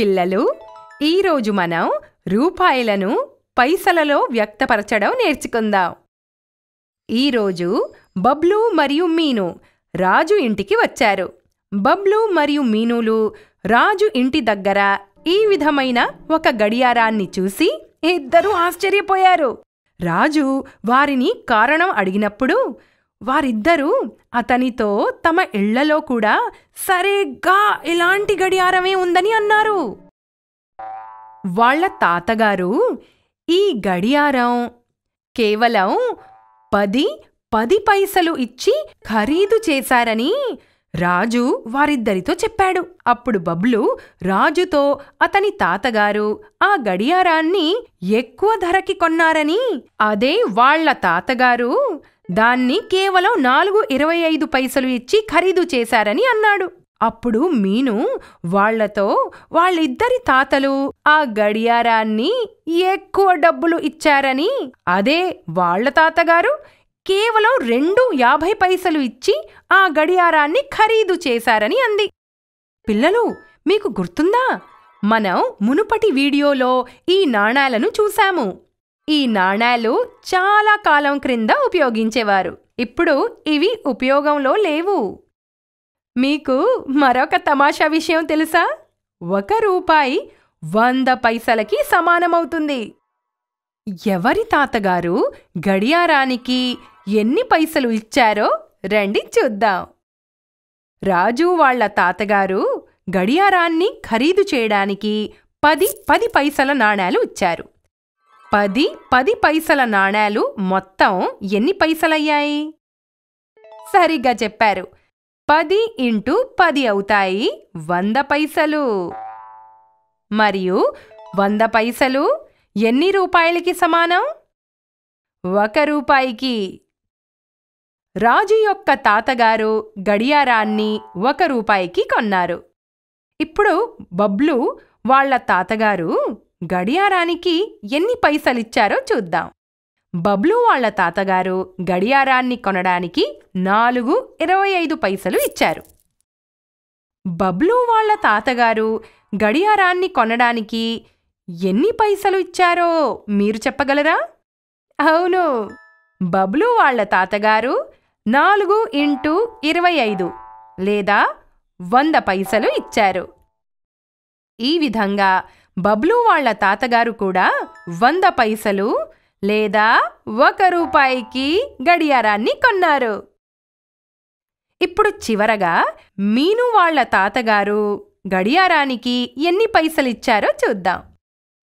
పిల్లలు ఈరోజు మనం రూపాయలను పైసలలో వ్యక్తపరచడం నేర్చుకుందాం. ఈరోజు బబ్లు మరియు మీను రాజు ఇంటికి వచ్చారు. బబ్లు మరియు మీనులు రాజు ఇంటి దగ్గర ఈ విధమైన ఒక గడియారాన్ని చూసి ఇద్దరూ ఆశ్చర్యపోయారు. రాజు వారిని కారణం అడిగినప్పుడు వారిద్దరూ అతనితో తమ ఇళ్ళలో కూడా సరిగ్గా ఇలాంటి గడియారమే ఉందని అన్నారు. వాళ్ళ తాతగారు ఈ గడియారం కేవలం పది పది పైసలు ఇచ్చి ఖరీదు చేశారని రాజు వారిద్దరితో చెప్పాడు. అప్పుడు బబ్లు రాజుతో అతని తాతగారు ఆ గడియారాన్ని ఎక్కువ ధరకి కొన్నారని అదే వాళ్ళ తాతగారు దాన్ని కేవలం నాలుగు ఇరవై ఐదు పైసలు ఇచ్చి ఖరీదు చేశారని అన్నాడు. అప్పుడు మీను వాళ్ళతో వాళ్ళిద్దరి తాతలు ఆ గడియారాన్ని ఎక్కువ డబ్బులు ఇచ్చారని అదే వాళ్ళ తాతగారు కేవలం రెండు యాభై పైసలు ఇచ్చి ఆ గడియారాన్ని ఖరీదు చేశారని అంది. పిల్లలు మీకు గుర్తుందా? మనం మునుపటి వీడియోలో ఈ నాణాలను చూశాము. ఈ నాణాలు చాలా కాలం క్రింద ఉపయోగించేవారు. ఇప్పుడు ఇవి ఉపయోగంలో లేవు. మీకు మరొక తమాషా విషయం తెలుసా? ఒక రూపాయి వంద పైసలకి సమానమవుతుంది. ఎవరి తాతగారు గడియారానికి ఎన్ని పైసలు ఇచ్చారో రండి చూద్దాం. రాజు వాళ్ళ తాతగారు గడియారాన్ని ఖరీదు చేయడానికి పది పది పైసల నాణేలు ఇచ్చారు. పది పది పైసల నాణేలు మొత్తం ఎన్ని పైసలయ్యాయి? సరిగ్గా చెప్పారు. పది ఇంటూ పది అవుతాయి వంద పైసలు. మరియు వంద పైసలు ఎన్ని రూపాయలకి సమానం? ఒక రూపాయికి. రాజు యొక్క తాతగారు గడియారాన్ని ఒక రూపాయికి కొన్నారు. ఇప్పుడు బబ్లు వాళ్ళ తాతగారు గడియారానికి ఎన్ని పైసలిచ్చారో చూద్దాం. బబ్లు వాళ్ళ తాతగారు గడియారాన్ని కొనడానికి నాలుగు ఇరవై ఐదు పైసలు ఇచ్చారు. బబ్లు వాళ్ళ తాతగారు గడియారాన్ని కొనడానికి ఎన్ని పైసలు ఇచ్చారో మీరు చెప్పగలరా? అవును. బబ్లు వాళ్ళ తాతగారు నాలుగు ఇంటూ ఇరవై ఐదు లేదా వంద పైసలు ఇచ్చారు. ఈ విధంగా బబ్లు వాళ్ళ తాతగారు కూడా వంద పైసలు లేదా ఒక రూపాయికి గడియారాన్ని కొన్నారు. ఇప్పుడు చివరగా మీను వాళ్ళ తాతగారు గడియారానికి ఎన్ని పైసలిచ్చారో చూద్దాం.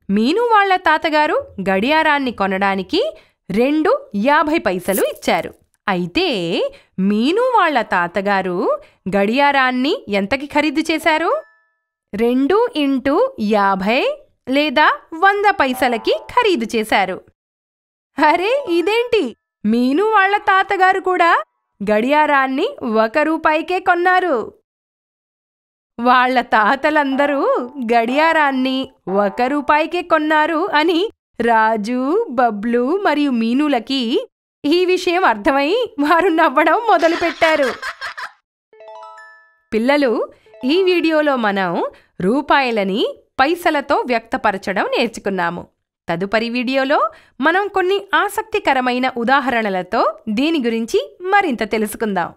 మీను వాళ్ళ తాతగారు గడియారాన్ని కొనడానికి రెండు యాభై పైసలు ఇచ్చారు. అయితే మీను వాళ్ళ తాతగారు గడియారాన్ని ఎంతకి ఖరీదు చేశారు? రెండు ఇంటూ యాభై లేదా వంద పైసలకి ఖరీదు చేశారు. అరే ఇదేంటి? మీను వాళ్ళ తాతగారు కూడా గడియారాన్ని ఒక రూపాయికే కొన్నారు. వాళ్ళ తాతలందరూ గడియారాన్ని ఒక రూపాయికే కొన్నారు అని రాజు బబ్లు మరియు మీనులకి ఈ విషయం అర్థమై వారు నవ్వడం మొదలుపెట్టారు. పిల్లలు ఈ వీడియోలో మనం రూపాయలని పైసలతో వ్యక్తపరచడం నేర్చుకున్నాము. తదుపరి వీడియోలో మనం కొన్ని ఆసక్తికరమైన ఉదాహరణలతో దీని గురించి మరింత తెలుసుకుందాం.